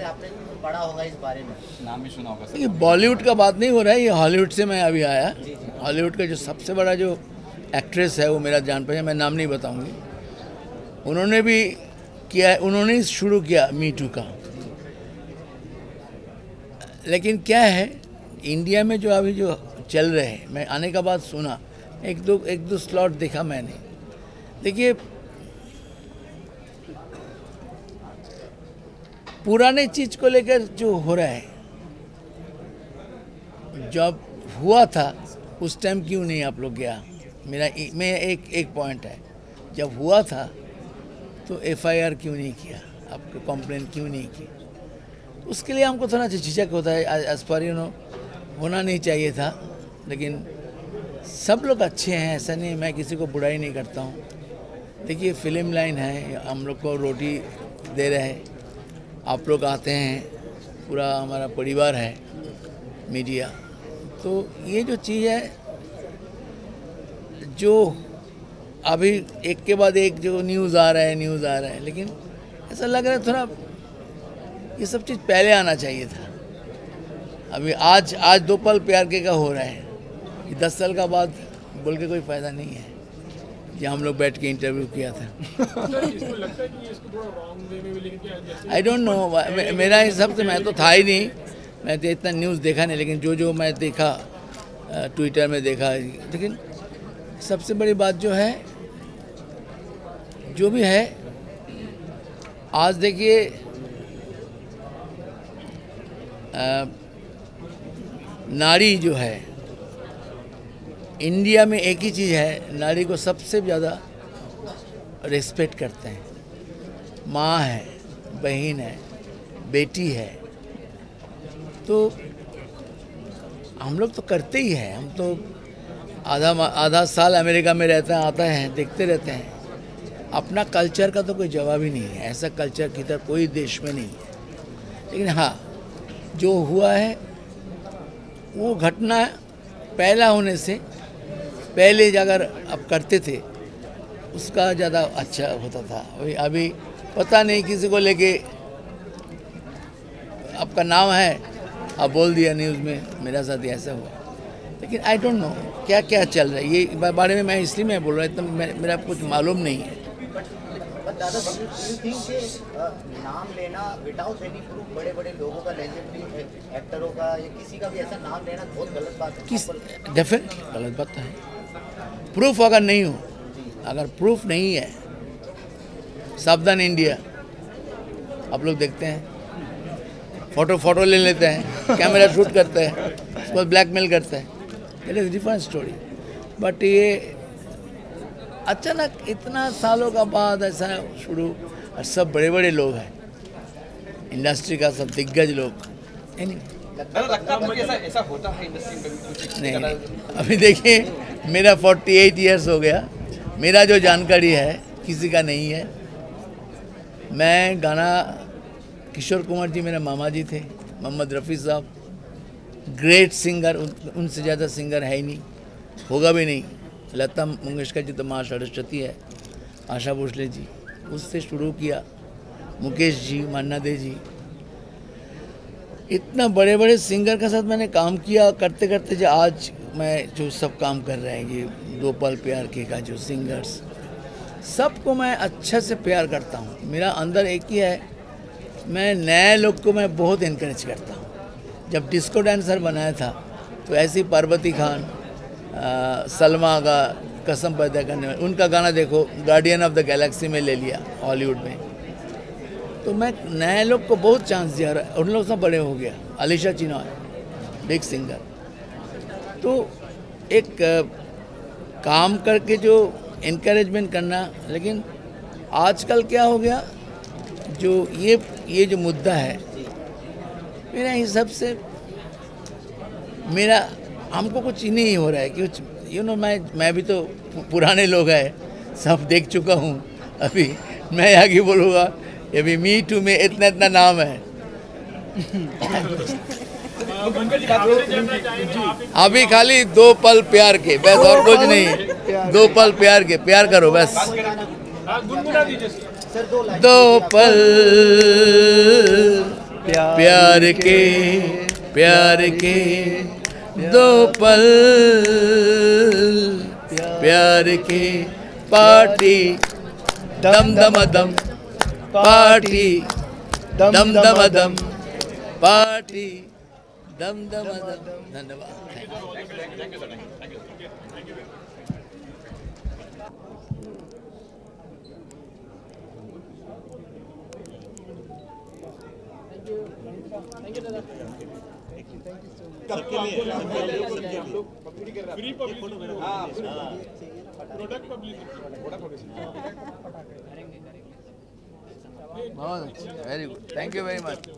से आपने पढ़ा होगा इस बारे में। नाम भी सुना होगा ये बॉलीवुड का बात नहीं हो रहा है ये हॉलीवुड से मैं अभी आया। हॉलीवुड का जो सबसे बड़ा जो एक्ट्रेस है वो मेरा जान पहचान मैं नाम नहीं बताऊँगी। उन्होंने भी किया उन्होंने ही शुरू किया मी टू का। लेकिन क्या है इंडिया में जो अभी जो चल रहे हैं मैं आने का बाद सुना एक दो एक दो स्लॉट देखा मैंने। देखिए पुराने चीज़ को लेकर जो हो रहा है, जब हुआ था, उस टाइम क्यों नहीं आप लोग गया? मेरा मैं एक एक पॉइंट है। जब हुआ था तो एफआईआर क्यों नहीं किया? आपको कंप्लेन क्यों नहीं की? उसके लिए हमको थोड़ा झिझक होता है एज पर यू नो होना नहीं चाहिए था। लेकिन सब लोग अच्छे हैं, ऐसा नहीं मैं किसी को बुराई नहीं करता हूँ। देखिए फ़िल्म लाइन है, हम लोग को रोटी दे रहे हैं। आप लोग आते हैं, पूरा हमारा परिवार है मीडिया तो ये जो चीज़ है, जो अभी एक के बाद एक जो न्यूज़ आ रहा है न्यूज़ आ रहा है, लेकिन ऐसा लग रहा है थोड़ा ये सब चीज़ पहले आना चाहिए था। अभी आज आज दो पल प्यार के का हो रहा है दस साल का बाद बोल के कोई फ़ायदा नहीं है। जहाँ हम लोग बैठ के इंटरव्यू किया था। आई डोंट नो मेरा हिसाब से मैं तो था ही नहीं। मैं तो इतना न्यूज़ देखा नहीं लेकिन जो जो मैं देखा ट्विटर में देखा लेकिन सबसे बड़ी बात जो है जो भी है आज देखिए नारी जो है इंडिया में एक ही चीज़ है, नारी को सबसे ज़्यादा रिस्पेक्ट करते हैं। माँ है, बहन है, बेटी है। तो हम लोग तो करते ही हैं, हम तो आधा आधा साल अमेरिका में रहते हैं, आता है, देखते रहते हैं। अपना कल्चर का तो कोई जवाब ही नहीं है, ऐसा कल्चर किधर कोई देश में नहीं है। लेकिन हाँ जो हुआ है, वो घटना पहला होने से पहले अगर अब करते थे उसका ज़्यादा अच्छा होता था। अभी अभी पता नहीं किसी को लेके आपका नाम है आप बोल दिया न्यूज़ में मेरा साथ ऐसा हुआ। लेकिन आई डोंट नो क्या क्या चल रहा है। ये बारे में मैं इसलिए मैं बोल रहा हूँ मेरा कुछ मालूम नहीं है। नाम लेना विदाउट एनी प्रूफ बड़े बड़े लोगों का लेजेंडरी एक्टरों का या किसी का भी ऐसा नाम लेना बहुत गलत बात है? किस डेफिनेट गलत बात तो है। प्रूफ अगर नहीं हो अगर प्रूफ नहीं है सावधान इंडिया आप लोग देखते हैं। फ़ोटो फ़ोटो ले लेते हैं कैमरा शूट करते हैं उसको ब्लैकमेल करते हैं। It is different story but ये अचानक इतना सालों का बाद ऐसा शुरू और सब बड़े बड़े लोग हैं। इंडस्ट्री का सब दिग्गज लोग। नहीं। नहीं अभी देखिए मेरा 48 इयर्स हो गया। मेरा जो जानकारी है किसी का नहीं है। मैं गाना किशोर कुमार जी मेरे मामा जी थे मोहम्मद रफ़ी साहब। ग्रेट सिंगर उन, उनसे ज़्यादा सिंगर है ही नहीं होगा भी नहीं। लता मंगेशकर जी तो माँ सरस्वती है आशा भोसले जी। उससे शुरू किया मुकेश जी मन्ना दे जी। इतना बड़े बड़े सिंगर के साथ मैंने काम किया करते करते जो आज मैं जो सब काम कर रहे हैं, ये दो पल प्यार के का जो सिंगर्स सबको मैं अच्छे से प्यार करता हूँ। मेरा अंदर एक ही है, मैं नए लोग को मैं बहुत इनक्रेज करता हूँ। जब डिस्को डांसर बनाया था तो ऐसी पार्वती खान सलमा का कसम पैदा करने में उनका गाना देखो गार्डियन ऑफ़ द गैलेक्सी में ले लिया हॉलीवुड में। तो मैं नए लोग को बहुत चांस दिया उन लोग सब बड़े हो गया अलीशा चिनॉय बिग सिंगर तो एक काम करके जो इनक्रेजमेंट करना लेकिन आजकल क्या हो गया जो ये ये जो मुद्दा है मेरा हिसाब से मेरा हमको कुछ नहीं हो रहा है कि कुछ यू नो मैं मैं भी तो पुराने लोग हैं सब देख चुका हूँ अभी मैं आगे बोलूँगा ये भी मी टू में इतना इतना नाम है अभी खाली दो पल प्यार के, बस और कुछ नहीं। दो पल प्यार के, प्यार करो बस। दो पल प्यार के प्यार के। दो पल प्यार के। पार्टी दम दम दम पार्टी दम दम दम पार्टी। दम दम दम धन्यवाद बहुत अच्छा very good thank you very much